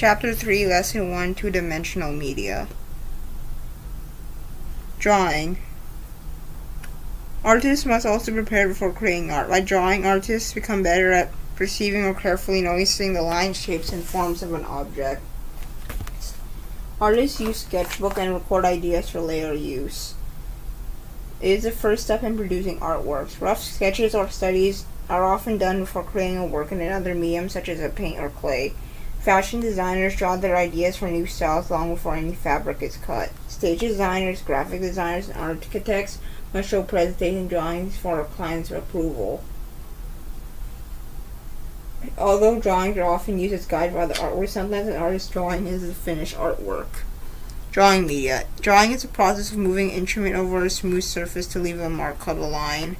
Chapter 3, Lesson 1 Two Dimensional Media. Drawing. Artists must also prepare before creating art. By drawing, artists become better at perceiving or carefully noticing the lines, shapes, and forms of an object. Artists use sketchbook and record ideas for later use. It is the first step in producing artworks. Rough sketches or studies are often done before creating a work in another medium such as a paint or clay. Fashion designers draw their ideas for new styles long before any fabric is cut. Stage designers, graphic designers, and architects must show presentation drawings for a clients' approval. Although drawings are often used as guide by the artwork, sometimes an artist's drawing is the finished artwork. Drawing media. Drawing is the process of moving instrument over a smooth surface to leave a mark called a line.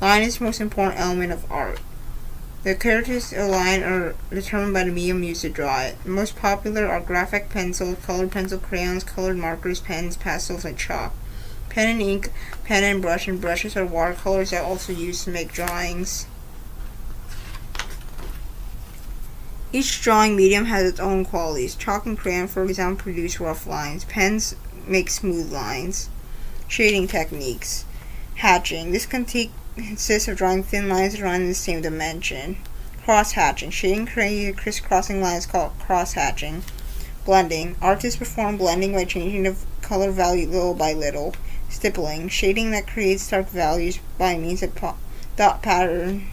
Line is the most important element of art. The characters of a line are determined by the medium used to draw it. The most popular are graphite pencils, colored pencil crayons, colored markers, pens, pastels, and chalk. Pen and ink, pen and brush, and brushes are watercolors that are also used to make drawings. Each drawing medium has its own qualities. Chalk and crayon, for example, produce rough lines. Pens make smooth lines. Shading techniques. Hatching. This consists of drawing thin lines around the same dimension. Cross hatching. Shading created crisscrossing lines called cross hatching. Blending. Artists perform blending by changing the color value little by little. Stippling. Shading that creates dark values by means of dot pattern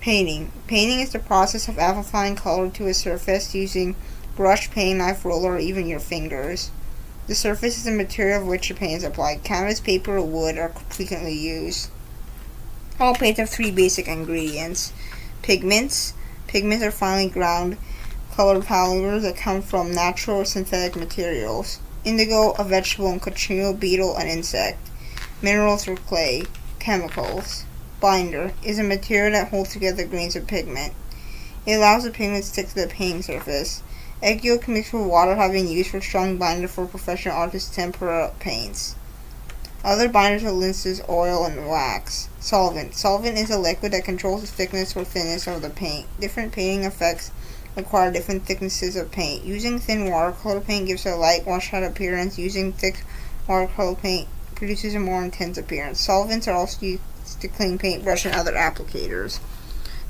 Painting. Painting is the process of amplifying color to a surface using brush, paint, knife, roller, or even your fingers. The surface is the material of which the paint is applied. Canvas, paper, or wood are frequently used. All paints have three basic ingredients. Pigments. Pigments are finely ground colored powders that come from natural or synthetic materials. Indigo, a vegetable, and cochineal beetle, an insect. Minerals or clay. Chemicals binder is a material that holds together grains of pigment. It allows the pigment to stick to the painting surface. Egg yolk mixed with water have been used for strong binder for professional artists' tempera paints. Other binders are linseed oil and wax. Solvent. Solvent is a liquid that controls the thickness or thinness of the paint. Different painting effects require different thicknesses of paint. Using thin watercolor paint gives a light washed out appearance. Using thick watercolor paint produces a more intense appearance. Solvents are also used to clean paintbrush and other applicators.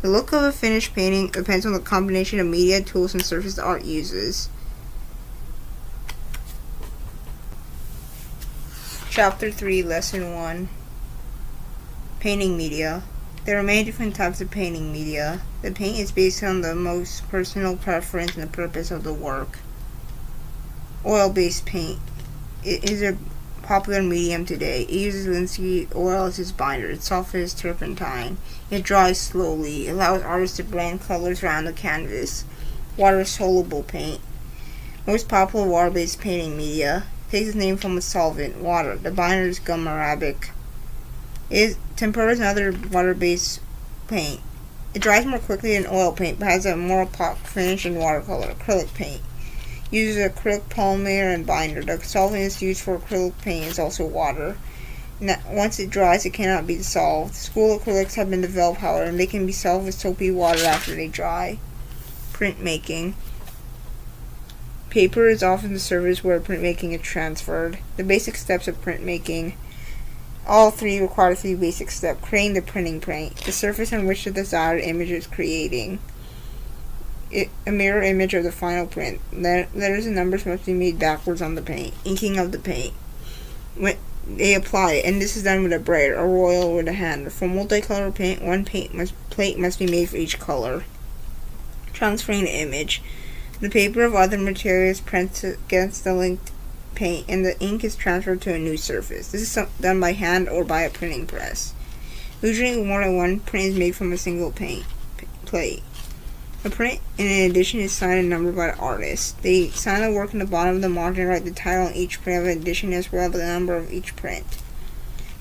The look of a finished painting depends on the combination of media, tools, and surface the art uses. Chapter 3, Lesson 1 Painting Media There are many different types of painting media. The paint is based on the most personal preference and the purpose of the work. Oil-based paint. It is a popular medium today. It uses linseed oil as its binder. It's soft as turpentine. It dries slowly. It allows artists to blend colors around the canvas. Water soluble paint. Most popular water-based painting media takes its name from a solvent, water. The binder is gum arabic. It is tempera is another water-based paint. It dries more quickly than oil paint, but has a more pop finish than watercolor. Acrylic paint uses acrylic polymer and binder. The solvent used for acrylic paint is also water. once it dries, it cannot be dissolved. School acrylics have been developed, however, and they can be solved with soapy water after they dry. Printmaking. Paper is often the surface where printmaking is transferred. The basic steps of printmaking. All three require three basic steps. Creating the printing print, the surface on which the desired image is creating a mirror image of the final print. Letters and numbers must be made backwards on the paint. Inking of the paint. When they apply it, and this is done with a brayer or royal with a hand. For multicolor paint, one paint must, plate must be made for each color. Transferring the image. The paper of other materials prints against the linked paint, and the ink is transferred to a new surface. This is done by hand or by a printing press. Usually, more than one print is made from a single paint plate. A print, in addition, is signed and numbered by the artist. They sign the work in the bottom of the margin write the title on each print of an edition as well as the number of each print.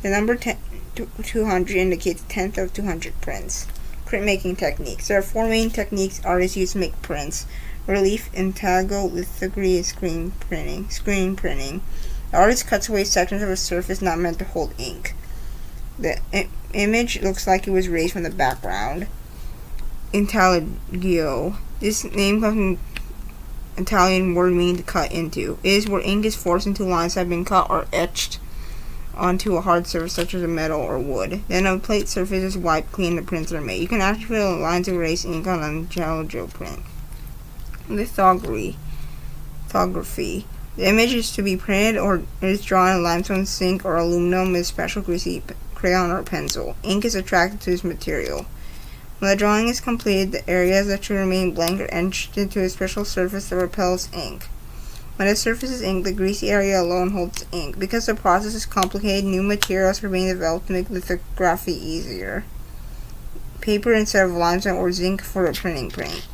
The number 200 indicates the tenth of 200 prints. Printmaking techniques. There are four main techniques artists use to make prints. Relief, intaglio, lithography, and screen printing. Screen printing. The artist cuts away sections of a surface not meant to hold ink. The image looks like it was raised from the background. Intaglio. This name comes from Italian word meaning to cut into. It is where ink is forced into lines that have been cut or etched onto a hard surface such as a metal or wood. Then a plate surface is wiped clean the prints are made. You can actually fill lines of erase ink on a Gelgel print. Lithography. Lithography. The image is to be printed or is drawn in limestone, zinc, or aluminum with special greasy crayon or pencil. Ink is attracted to this material. When the drawing is completed, the areas that should remain blank are etched into a special surface that repels ink. When the surface is inked, the greasy area alone holds ink. Because the process is complicated, new materials are being developed to make lithography easier. Paper instead of limestone or zinc for the printing paint.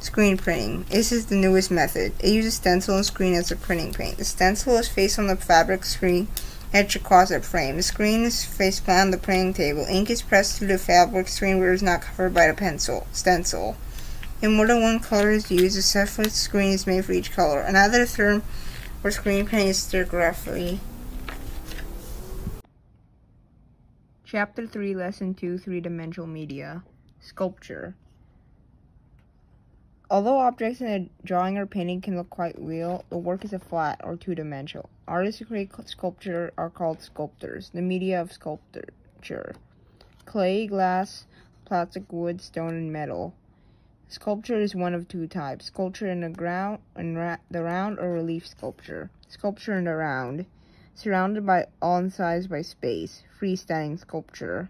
Screen printing. This is the newest method. It uses stencil and screen as a printing paint. The stencil is faced on the fabric screen across the frame. The screen is faced on the printing table. Ink is pressed through the fabric screen where it is not covered by the pencil stencil. In more than one color is used, a separate screen is made for each color. Another term for screen printing is serigraphy. Chapter 3, Lesson 2, Three-Dimensional Media. Sculpture. Although objects in a drawing or painting can look quite real, the work is a flat or two-dimensional. Artists who create sculpture are called sculptors, the media of sculpture. Clay, glass, plastic, wood, stone, and metal. Sculpture is one of two types. Sculpture in the ground in ra the round or relief sculpture. Sculpture in the round. Surrounded by on sides by space. Freestanding sculpture.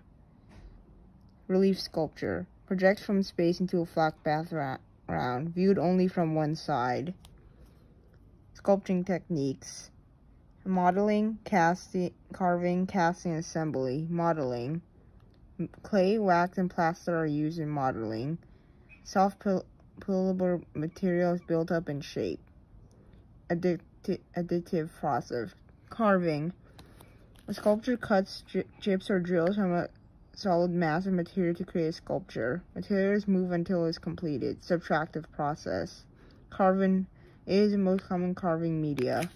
Relief sculpture. Projects from space into a flat background, viewed only from one side. Sculpting techniques. Modeling, casting, carving, casting, assembly. Modeling. Clay, wax, and plaster are used in modeling. Soft pullable materials built up in shape. Additive, additive process. Carving. A sculptor cuts chips or drills from a solid mass of material to create a sculpture. Materials move until it is completed. Subtractive process. Carving is the most common carving media.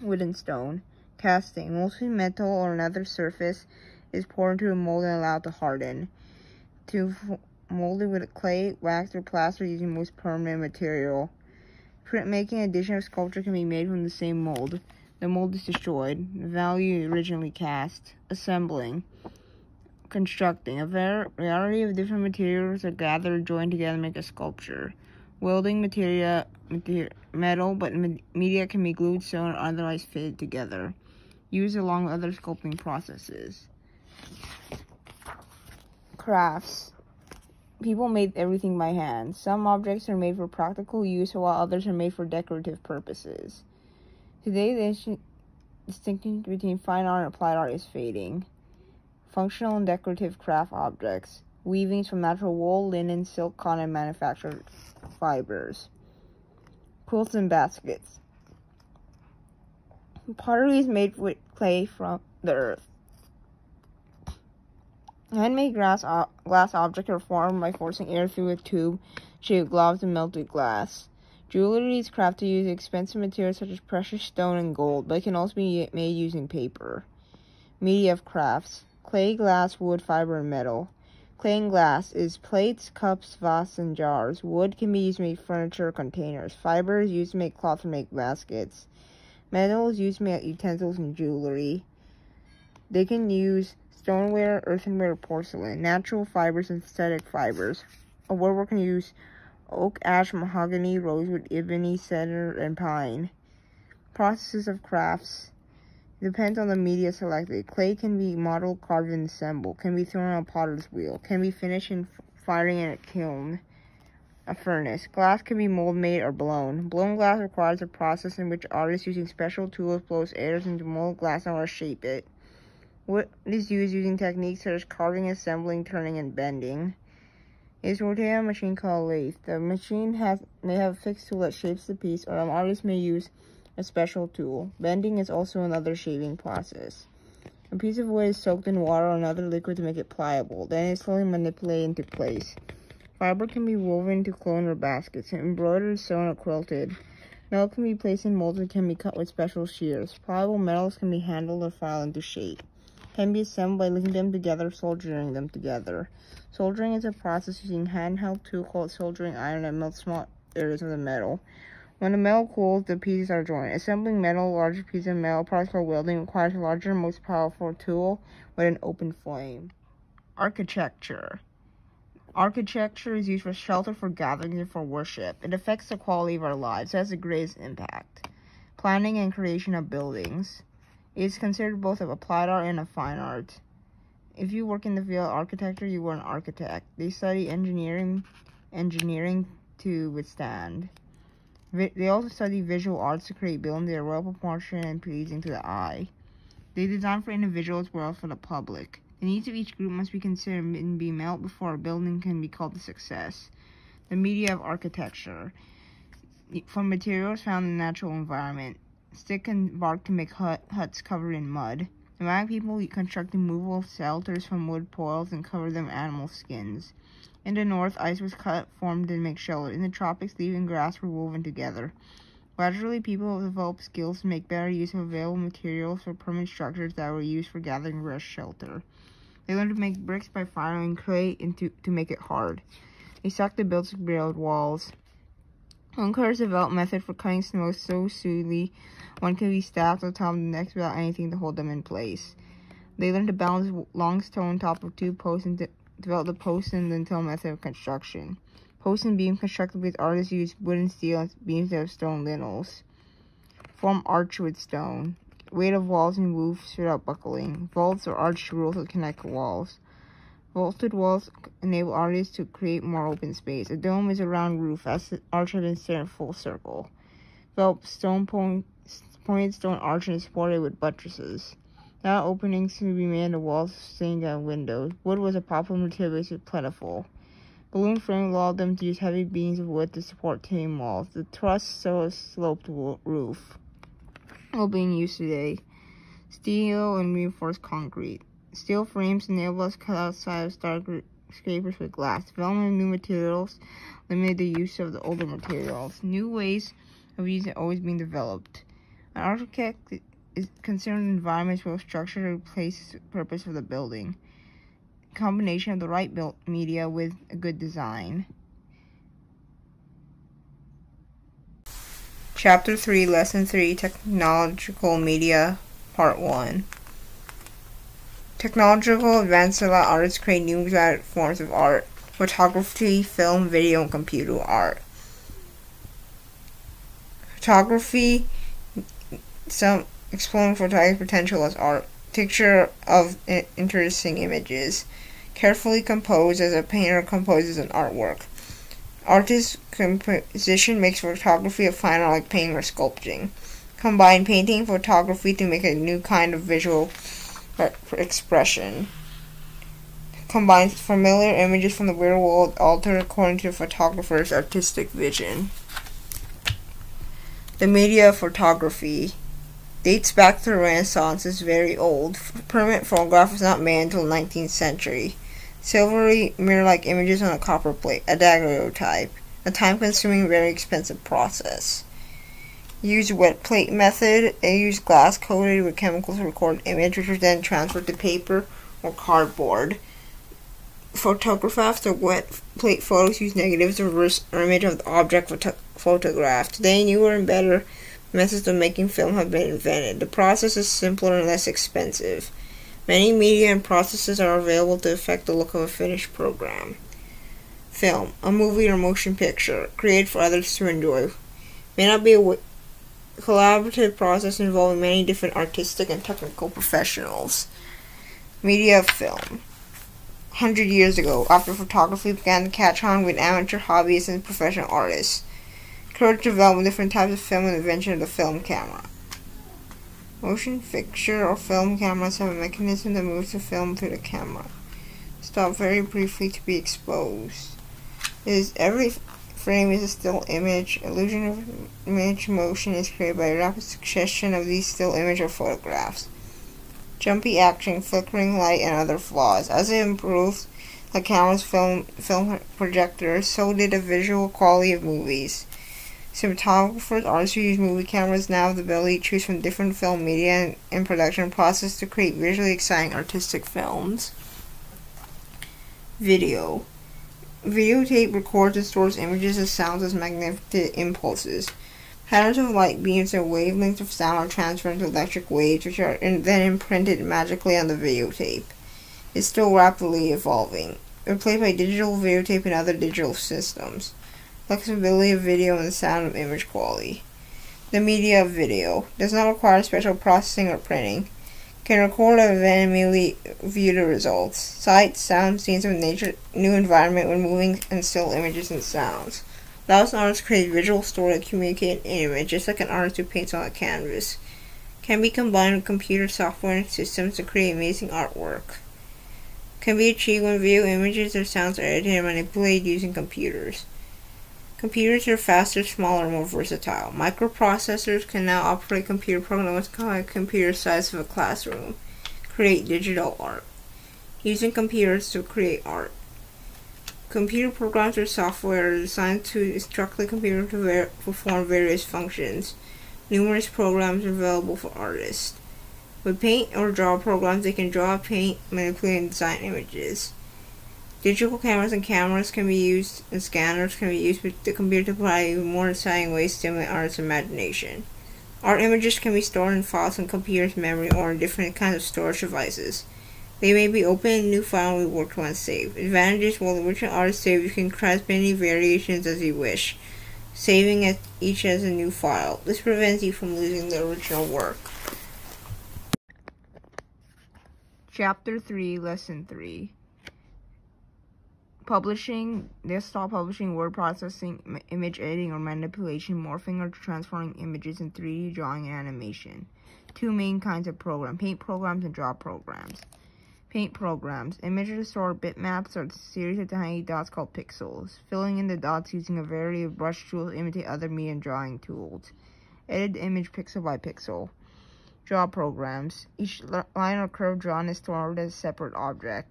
Wood and stone. Casting. Mostly metal or another surface is poured into a mold and allowed to harden. To mold it with clay, wax, or plaster using most permanent material. Printmaking addition of sculpture can be made from the same mold. The mold is destroyed. The value originally cast. Assembling. Constructing. A variety of different materials are gathered joined together to make a sculpture. Welding material, metal, but media can be glued, sewn, or otherwise fitted together. Used along with other sculpting processes. Crafts people made everything by hand. Some objects are made for practical use while others are made for decorative purposes. Today, the distinction between fine art and applied art is fading. Functional and decorative craft objects. Weavings from natural wool, linen, silk, cotton, and manufactured fibers. Quilts and baskets. Pottery is made with clay from the earth. Handmade glass, glass objects are formed by forcing air through a tube shaped globs of melted glass. Jewelry is crafted using expensive materials such as precious stone and gold, but it can also be made using paper. Media of crafts. Clay, glass, wood, fiber, and metal. Clay and glass is plates, cups, vases, and jars. Wood can be used to make furniture containers. Fiber is used to make cloth or make baskets. Metal is used to make utensils and jewelry. They can use stoneware, earthenware, porcelain, natural fibers, and synthetic fibers. A woodwork can use oak, ash, mahogany, rosewood, ebony, cedar, and pine. Processes of crafts depends on the media selected. Clay can be modeled, carved, and assembled. Can be thrown on a potter's wheel. Can be finished in firing in a kiln. A furnace. Glass can be mold made or blown. Blown glass requires a process in which artists using special tools blows air into mold glass order to shape it. Wood is used using techniques such as carving, assembling, turning, and bending. It is rotated on a machine called a lathe. The machine has may have a fixed tool that shapes the piece, or an artist may use a special tool. Bending is also another shaping process. A piece of wood is soaked in water or another liquid to make it pliable. Then it is slowly manipulated into place. Fiber can be woven into clothing or baskets, embroidered, sewn, or quilted. Metal can be placed in molds and can be cut with special shears. Pliable metals can be handled or filed into shape. can be assembled by linking them together, soldering them together. Soldering is a process using handheld tool called soldering iron that melts small areas of the metal. When the metal cools, the pieces are joined. Assembling metal, larger pieces of metal, parts called welding, requires a larger, most powerful tool with an open flame. Architecture. Architecture is used for shelter, for gatherings, and for worship. It affects the quality of our lives. It has the greatest impact. Planning and creation of buildings. It is considered both of applied art and a fine art. If you work in the field of architecture, you are an architect. They study engineering, engineering to withstand. Vi they also study visual arts to create buildings that are well proportioned and pleasing to the eye. They design for individuals as well as for the public. The needs of each group must be considered and be met before a building can be called a success. The media of architecture. From materials found in the natural environment. Stick and bark to make hut, huts covered in mud. The Nomadic people constructed movable shelters from wood piles and covered them animal skins. In the north, ice was cut, formed and make shelter. In the tropics, leaves and grass were woven together. Gradually, people developed skills to make better use of available materials for permanent structures that were used for gathering rest shelter. They learned to make bricks by firing clay into to make it hard. They sucked to build railed walls. Woodcutters developed method for cutting snow so smoothly one could be stabbed on top of the next without anything to hold them in place. They learned to balance long stone top of two posts and developed the post and lintel method of construction. Post and beam constructed with artists used wood and steel and beams of stone lintels. Form arch with stone. Weight of walls and roofs without buckling. Vaults or arched rules that connect walls. Vaulted walls enable artists to create more open space. A dome is a round roof as the arch had in full circle. Develop stone point, pointed stone arch and supported with buttresses. Now openings can be made in the walls, stained down windows. Wood was a popular material was plentiful. Balloon frame allowed them to use heavy beams of wood to support tame walls. The truss saw a sloped roof. All being used today. Steel and reinforced concrete. Steel frames enable us to cut outside of skyscrapers with glass. Development of new materials limited the use of the older materials. New ways of using always being developed. An architect is concerned with environments where structure to replace the purpose of the building combination of the right built media with a good design. Chapter 3, Lesson 3, Technological Media, Part 1. Technological advances allow artists to create new forms of art, photography, film, video, and computer art. Photography, some exploring photographic potential as art. Picture of interesting images carefully composed as a painter composes an artwork. Artist's composition makes photography a fine art like painting or sculpting. Combine painting and photography to make a new kind of visual expression. Combine familiar images from the real world altered according to the photographer's artistic vision. The media of photography dates back to the Renaissance is very old. Permanent photograph was not made until the 19th century. Silvery mirror-like images on a copper plate, a daguerreotype, a time-consuming, very expensive process. Use wet plate method. They use glass coated with chemicals to record image, which was then transferred to paper or cardboard. Photographs or wet plate photos use negatives to reverse image of the object photo photographed. Today, newer and better methods of making film have been invented. The process is simpler and less expensive. Many media and processes are available to affect the look of a finished program. Film, a movie or motion picture, created for others to enjoy, may not be a collaborative process involving many different artistic and technical professionals. Media film. Hundred years ago, after photography began to catch on with amateur hobbyists and professional artists, courage developed different types of film and invention of the film camera. Motion picture or film cameras have a mechanism that moves the film through the camera. Stop very briefly to be exposed. It is every frame is a still image. Illusion of image motion is created by a rapid succession of these still image or photographs. Jumpy action, flickering light, and other flaws. As it improved the camera's film film projector, so did the visual quality of movies. Cinematographers, artists who use movie cameras now have the ability to choose from different film media and production process to create visually exciting artistic films. Video. Videotape records and stores images and sounds as magnetic impulses. Patterns of light beams and wavelengths of sound are transferred into electric waves, which are then imprinted magically on the videotape. It's still rapidly evolving, replaced by digital videotape and other digital systems. Flexibility of video and sound of image quality. The media of video does not require special processing or printing. Can record an event and immediately view the results. Sights, sounds, scenes of nature, new environment when moving, and still images and sounds. Allows an artist to create visual story to communicate an image, just like an artist who paints on a canvas. Can be combined with computer software and systems to create amazing artwork. Can be achieved when video images or sounds are edited and manipulated using computers. Computers are faster, smaller, more versatile. Microprocessors can now operate computer programs called computer size of a classroom. Create digital art. Using computers to create art. Computer programs or software are designed to instruct the computer to perform various functions. Numerous programs are available for artists. With paint or draw programs, they can draw, paint, manipulate, and design images. Digital cameras and cameras can be used, and scanners can be used with the computer to provide even more exciting ways to stimulate artists' imagination. Art images can be stored in files in computer's memory or in different kinds of storage devices. They may be opened in a new file and reworked once saved. Advantages while the original art is saved, you can create as many variations as you wish, saving it each as a new file. This prevents you from losing the original work. Chapter 3, Lesson 3 Publishing, desktop publishing, word processing, image editing or manipulation, morphing or transforming images in 3D drawing and animation. Two main kinds of program, paint programs and draw programs. Paint programs. Images store bitmaps or a series of tiny dots called pixels. Filling in the dots using a variety of brush tools imitate other medium drawing tools. Edit the image pixel by pixel. Draw programs. Each line or curve drawn is stored as a separate object.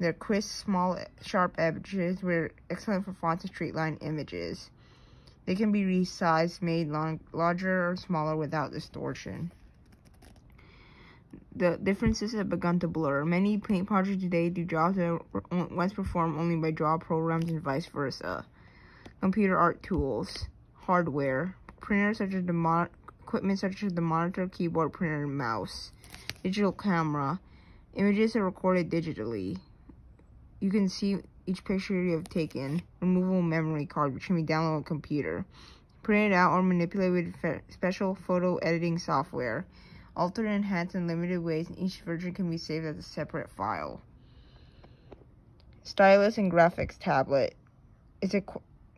They're crisp, small, sharp edges were excellent for fonts and straight line images. They can be resized, made long, larger or smaller without distortion the differences have begun to blur. Many paint projects today do jobs that were once performed only by draw programs and vice versa. Computer art tools, hardware, printers such as the equipment such as the monitor, keyboard, printer, and mouse, digital camera, images are recorded digitally. You can see each picture you have taken, removable memory card which can be downloaded on a computer, printed out or manipulated with special photo editing software altered, enhanced, in limited ways, and each version can be saved as a separate file. Stylus and graphics tablet is a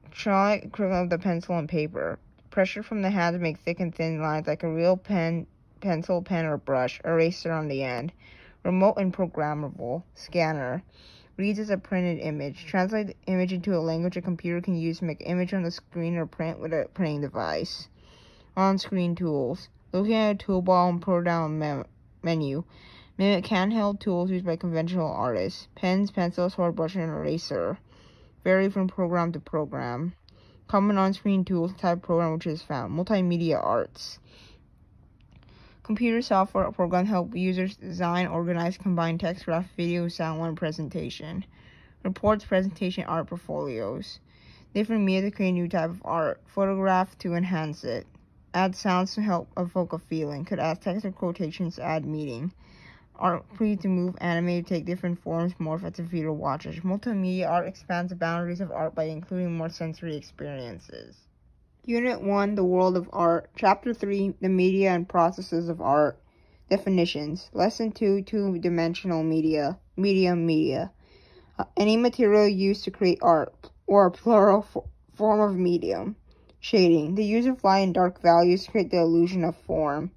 electronic equivalent of the pencil and paper. Pressure from the hand to make thick and thin lines like a real pen, pencil, pen, or brush. Eraser on the end. Remote and programmable. Scanner. Reads as a printed image. Translate the image into a language a computer can use to make image on the screen or print with a printing device. On-screen tools. Looking at a toolbar and pull down me menu. Mimic handheld tools used by conventional artists. Pens, pencils, hard brush, and eraser. Vary from program to program. Common on-screen tools type program which is found. Multimedia arts. Computer software program help users design, organize, combine text, graph, video, sound, one presentation. Reports, presentation, art portfolios. Different media to create new type of art. Photograph to enhance it. Add sounds to help evoke a feeling. Could add text or quotations to add meaning. Art free to move, animate, take different forms, morph as a viewer watches. Multimedia art expands the boundaries of art by including more sensory experiences. Unit 1, The World of Art. Chapter 3, The Media and Processes of Art. Definitions. Lesson 2, Two-Dimensional Media. Medium Media. Uh, any material used to create art, or a plural form of medium. Shading. The use of light and dark values to create the illusion of form.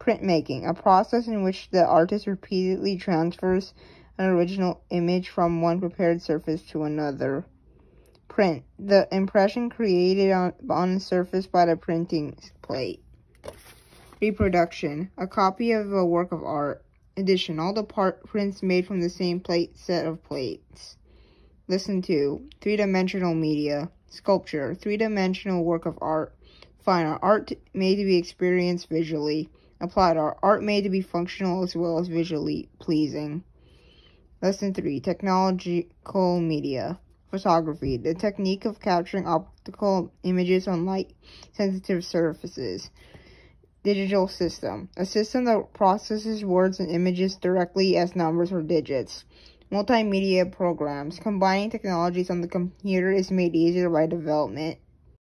Printmaking. A process in which the artist repeatedly transfers an original image from one prepared surface to another. Print. The impression created on, on the surface by the printing plate. Reproduction. A copy of a work of art. Addition. All the part prints made from the same plate set of plates. Listen to. Three-dimensional media Sculpture, three-dimensional work of art. Fine art, art made to be experienced visually. Applied art, art made to be functional as well as visually pleasing. Lesson 3, Technological Media. Photography, the technique of capturing optical images on light-sensitive surfaces. Digital system, a system that processes words and images directly as numbers or digits. Multimedia programs, combining technologies on the computer is made easier by development.